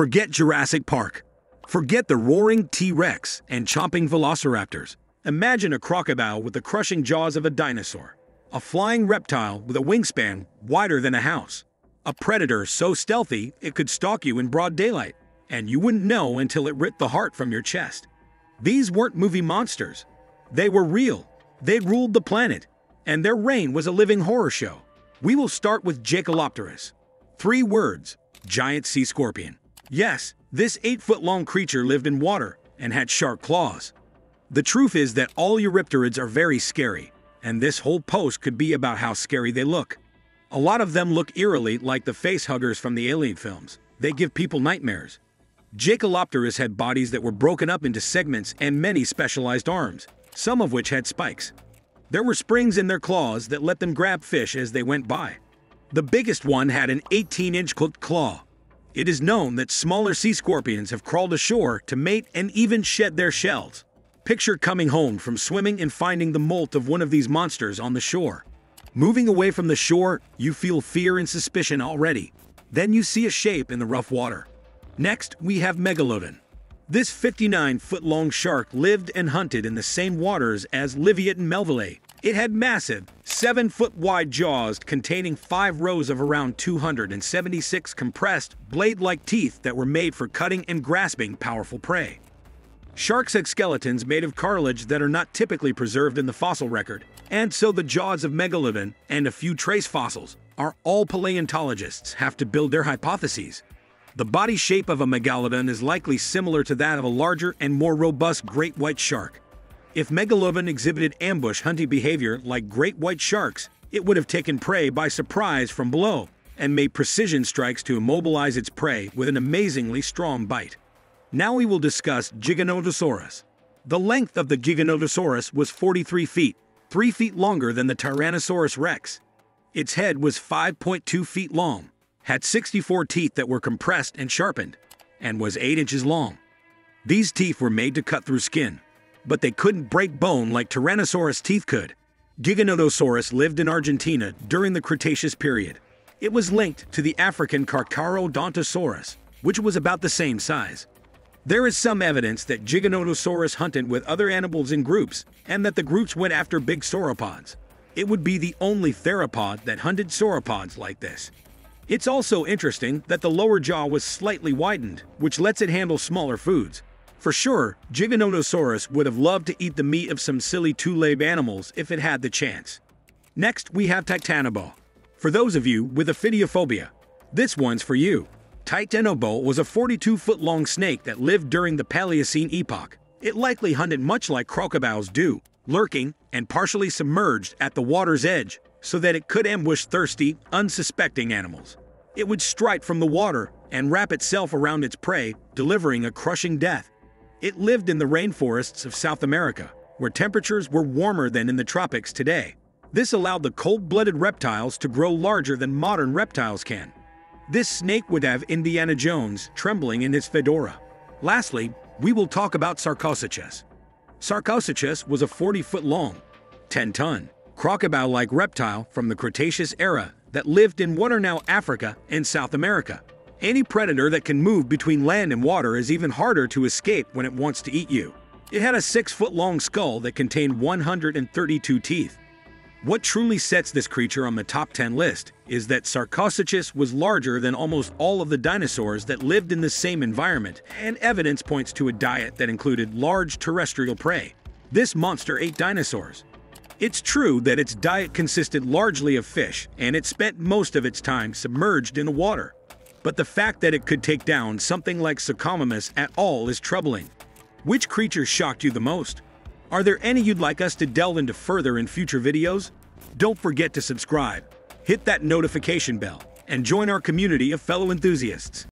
Forget Jurassic Park. Forget the roaring T-Rex and chomping velociraptors. Imagine a crocodile with the crushing jaws of a dinosaur. A flying reptile with a wingspan wider than a house. A predator so stealthy it could stalk you in broad daylight, and you wouldn't know until it ripped the heart from your chest. These weren't movie monsters. They were real. They ruled the planet, and their reign was a living horror show. We will start with Jaekelopterus. Three words giant sea scorpion. Yes, this 8 foot long creature lived in water and had sharp claws. The truth is that all Eurypterids are very scary, and this whole post could be about how scary they look. A lot of them look eerily like the face huggers from the alien films. They give people nightmares. Jaekelopterus had bodies that were broken up into segments and many specialized arms, some of which had spikes. There were springs in their claws that let them grab fish as they went by. The biggest one had an 18 inch clipped claw. It is known that smaller sea scorpions have crawled ashore to mate and even shed their shells. Picture coming home from swimming and finding the molt of one of these monsters on the shore. Moving away from the shore, you feel fear and suspicion already. Then you see a shape in the rough water. Next, we have Megalodon. This 59 foot long shark lived and hunted in the same waters as Livyatan melvillei. It had massive, 7 foot wide jaws containing 5 rows of around 276 compressed, blade like teeth that were made for cutting and grasping powerful prey. Sharks have skeletons made of cartilage that are not typically preserved in the fossil record, and so the jaws of Megalodon and a few trace fossils are all paleontologists have to build their hypotheses. The body shape of a megalodon is likely similar to that of a larger and more robust great white shark. If Megalodon exhibited ambush hunting behavior like great white sharks, it would have taken prey by surprise from below and made precision strikes to immobilize its prey with an amazingly strong bite. Now we will discuss Giganotosaurus. The length of the Giganotosaurus was 43 feet, 3 feet longer than the Tyrannosaurus rex. Its head was 5.2 feet long, had 64 teeth that were compressed and sharpened, and was 8 inches long. These teeth were made to cut through skin, but they couldn't break bone like Tyrannosaurus teeth could. Giganotosaurus lived in Argentina during the Cretaceous period. It was linked to the African Carcharodontosaurus, which was about the same size. There is some evidence that Giganotosaurus hunted with other animals in groups, and that the groups went after big sauropods. It would be the only theropod that hunted sauropods like this. It's also interesting that the lower jaw was slightly widened, which lets it handle smaller foods. For sure, Giganotosaurus would have loved to eat the meat of some silly two-legged animals if it had the chance. Next, we have Titanoboa. For those of you with ophidiophobia, this one's for you. Titanoboa was a 42-foot-long snake that lived during the Paleocene epoch. It likely hunted much like crocodiles do, lurking and partially submerged at the water's edge so that it could ambush thirsty, unsuspecting animals. It would strike from the water and wrap itself around its prey, delivering a crushing death. It lived in the rainforests of South America, where temperatures were warmer than in the tropics today. This allowed the cold-blooded reptiles to grow larger than modern reptiles can. This snake would have Indiana Jones trembling in his fedora. Lastly, we will talk about Sarcosuchus. Sarcosuchus was a 40-foot long, 10-ton, crocodile-like reptile from the Cretaceous era that lived in what are now Africa and South America. Any predator that can move between land and water is even harder to escape when it wants to eat you. It had a 6-foot-long skull that contained 132 teeth. What truly sets this creature on the top 10 list is that Sarcosuchus was larger than almost all of the dinosaurs that lived in the same environment, and evidence points to a diet that included large terrestrial prey. This monster ate dinosaurs. It's true that its diet consisted largely of fish, and it spent most of its time submerged in the water. But the fact that it could take down something like Suchomimus at all is troubling. Which creature shocked you the most? Are there any you'd like us to delve into further in future videos? Don't forget to subscribe, hit that notification bell, and join our community of fellow enthusiasts.